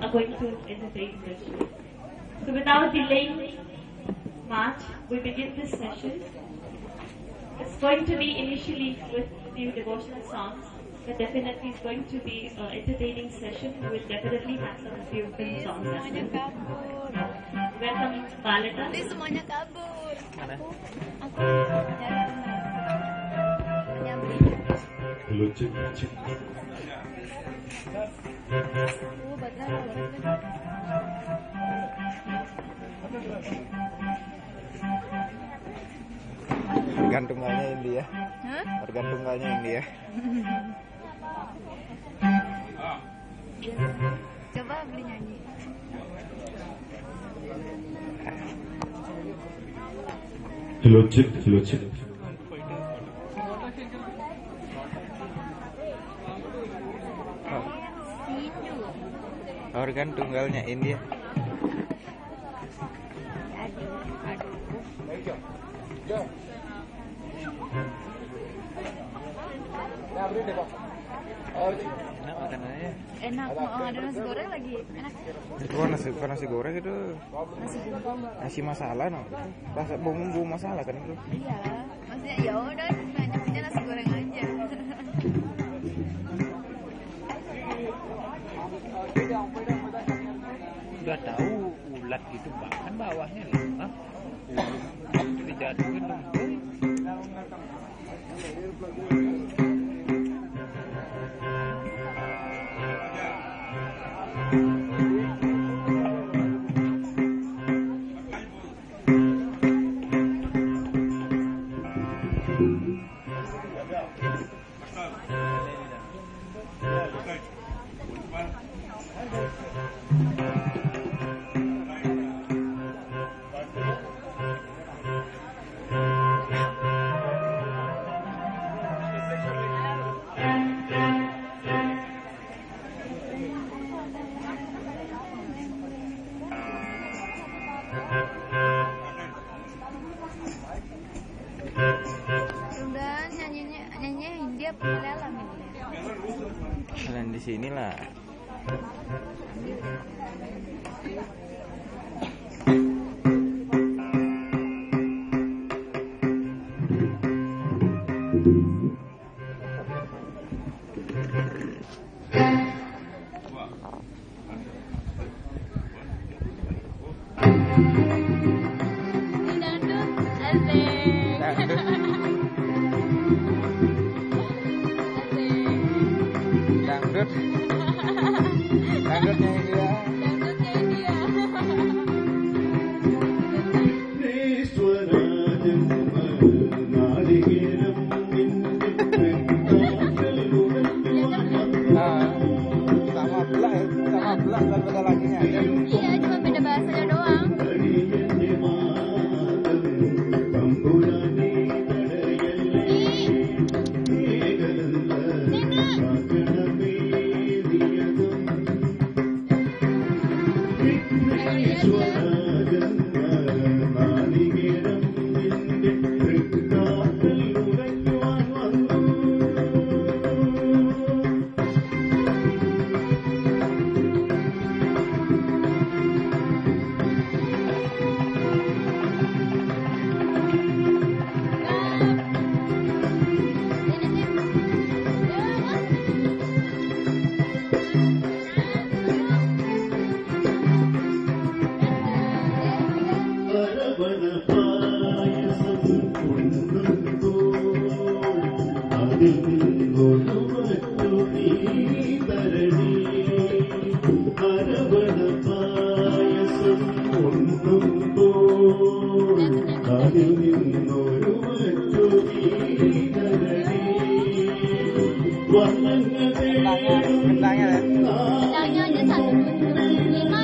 are going to entertain virtually. So without delaying much, we begin this session. It's going to be initially with few devotional songs, but definitely it's going to be an entertaining session. We'll definitely have some few film songs as Semuanya well. kabur. Welcome, Balata. Nanti semuanya kabur. Mana? Aku nyari penyambung. Lucik, tunggalnya India. Hah? Organ tunggalnya India. Coba beli nyanyi. Lucik, lucik. Sindu. Organ tunggalnya India. Enak makanannya. Enak, oh, ada nasi goreng lagi. Enak. Itu kan nasi, bukan nasi goreng itu Nasi nasi masala no. Rasa bumbu masala kan itu. Iya, maksudnya ya udah, nyebutnya nasi goreng aja. udah tahu ulat gitu bahkan bawahnya lemah itu dijatuhin lembut semana. Kendangnya, kendangnya ya. Kendangnya aja satu. Lima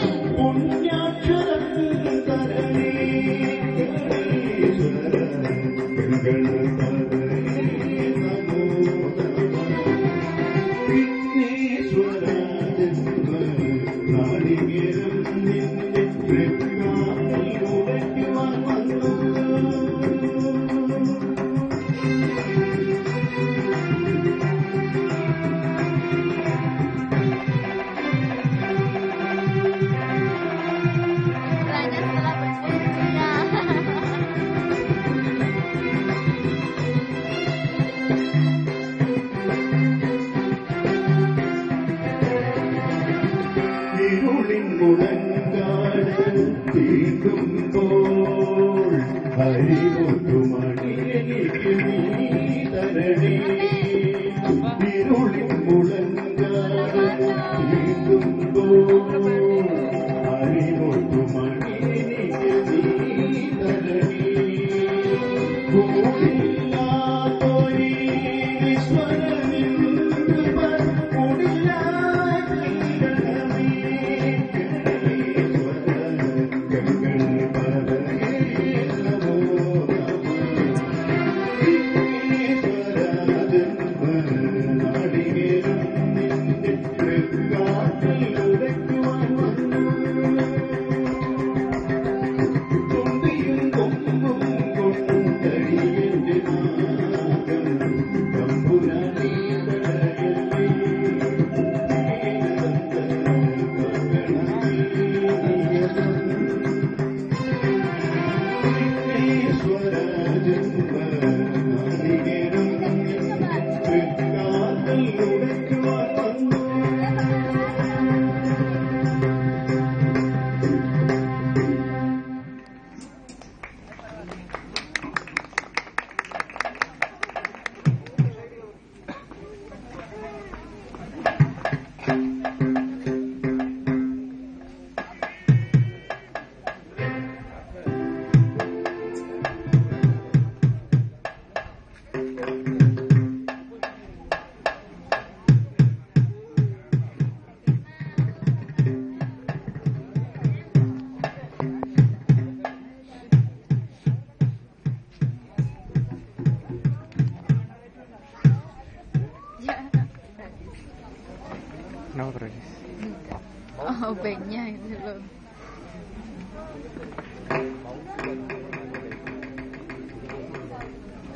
no terus oh banknya itu loh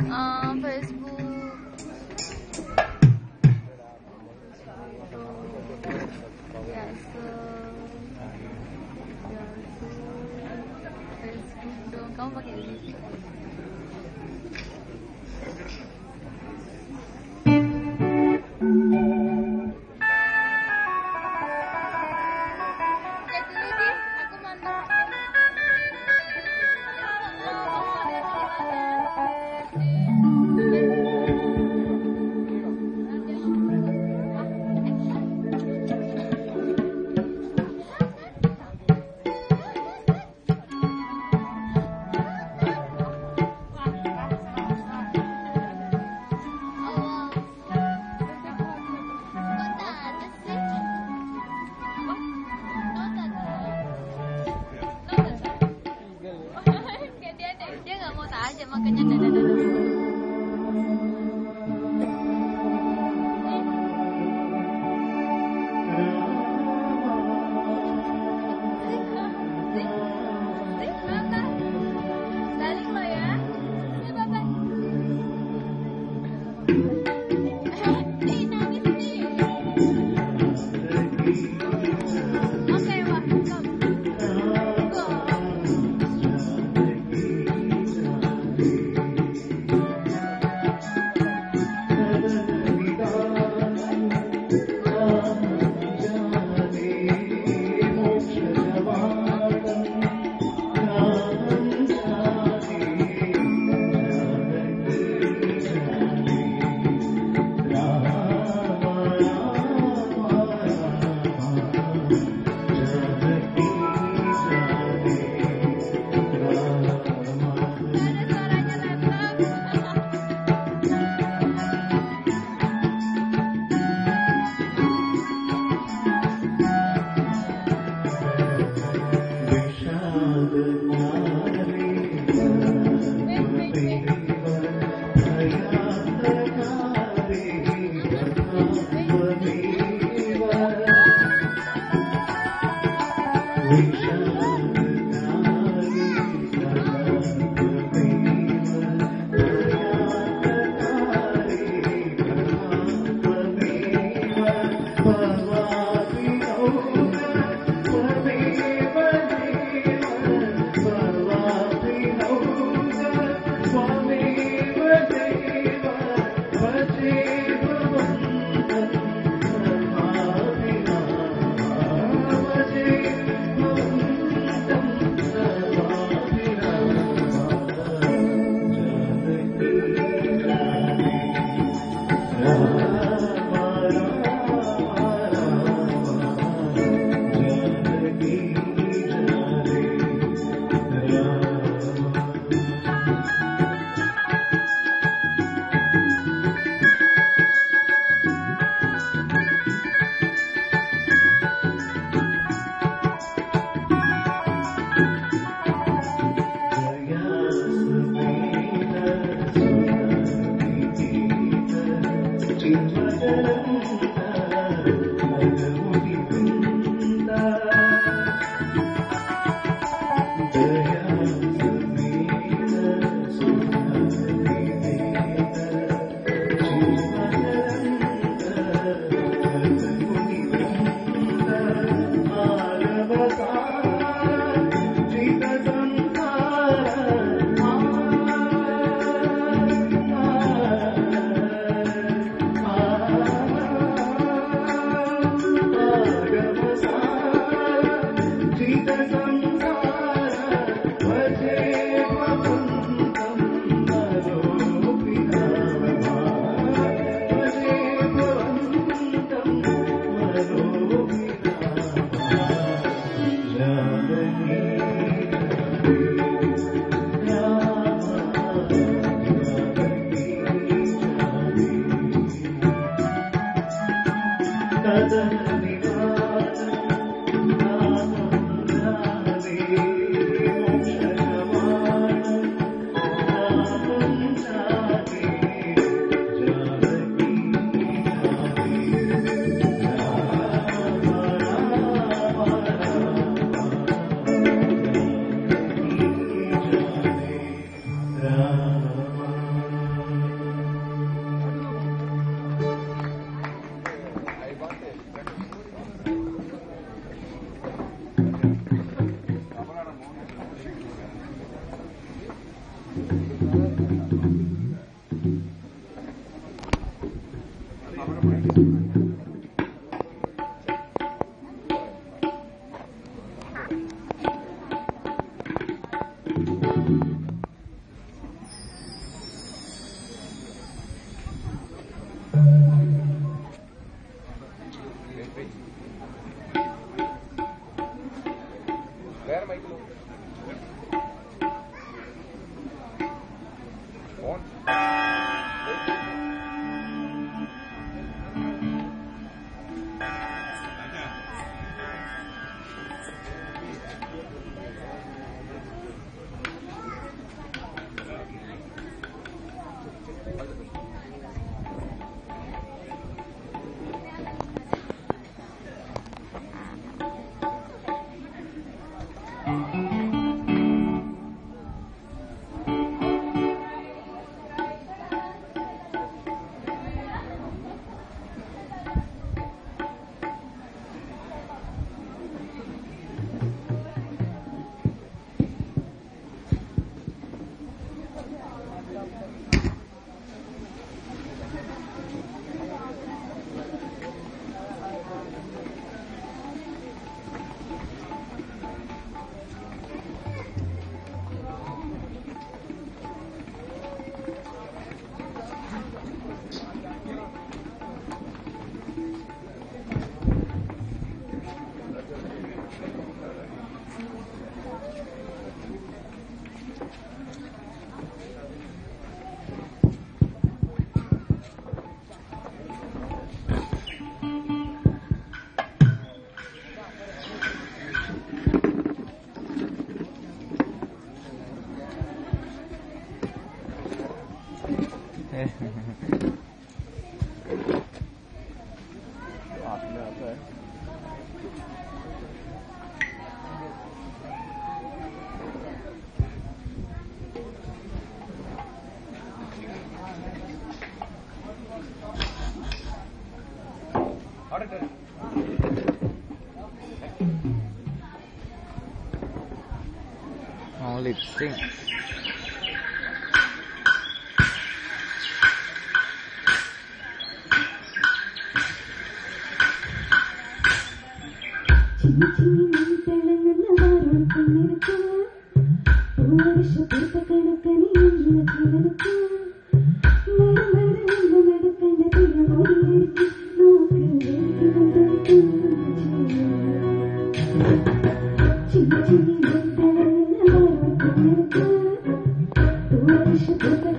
uh, Facebook. Facebook dong kamu pakai ini Ah, jemaah. 嗯。奥利 Thank you.